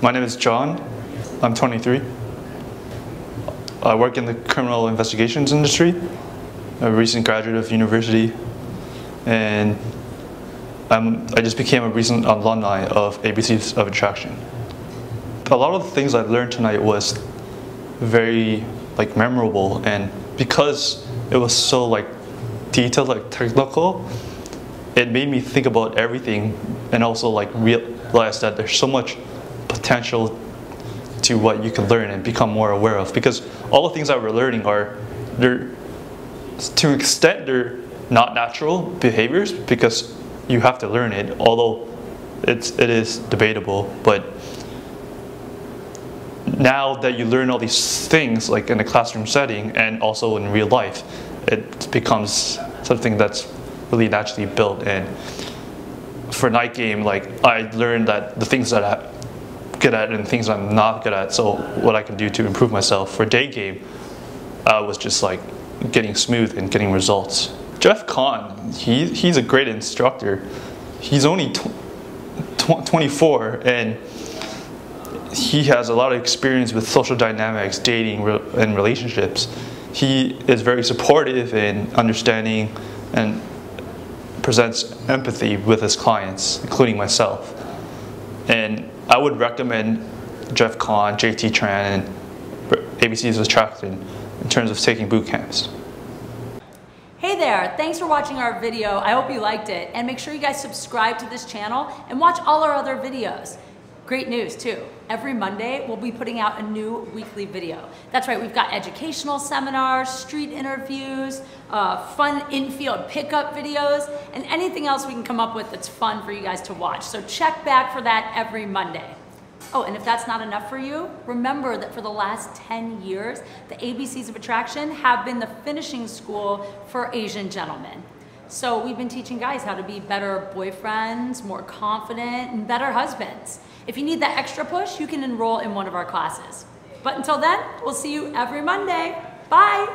My name is John. I'm 23. I work in the criminal investigations industry. I'm a recent graduate of university, and I'm, I just became a recent alumni of ABCs of Attraction. A lot of the things I learned tonight was very like memorable, and because it was so like detailed, like technical, it made me think about everything, and also like realize that there's so much potential to what you can learn and become more aware of. Because all the things that we're learning are, they're to extent they're not natural behaviors because you have to learn it. Although it's it is debatable, but now that you learn all these things like in a classroom setting and also in real life, it becomes something that's really naturally built in for night game like I learned that the things that I good at and things I'm not good at so what I can do to improve myself for day game uh, was just like getting smooth and getting results Jeff Khan he, he's a great instructor he's only tw 24 and he has a lot of experience with social dynamics, dating, and relationships. He is very supportive and understanding and presents empathy with his clients, including myself. And I would recommend Jeff Khan, JT Tran, and ABC's Attraction in terms of taking boot camps. Hey there, thanks for watching our video. I hope you liked it. And make sure you guys subscribe to this channel and watch all our other videos. Great news too. Every Monday, we'll be putting out a new weekly video. That's right, we've got educational seminars, street interviews, uh, fun infield pickup videos, and anything else we can come up with that's fun for you guys to watch. So check back for that every Monday. Oh, and if that's not enough for you, remember that for the last 10 years, the ABCs of Attraction have been the finishing school for Asian gentlemen. So we've been teaching guys how to be better boyfriends, more confident, and better husbands. If you need that extra push, you can enroll in one of our classes. But until then, we'll see you every Monday. Bye.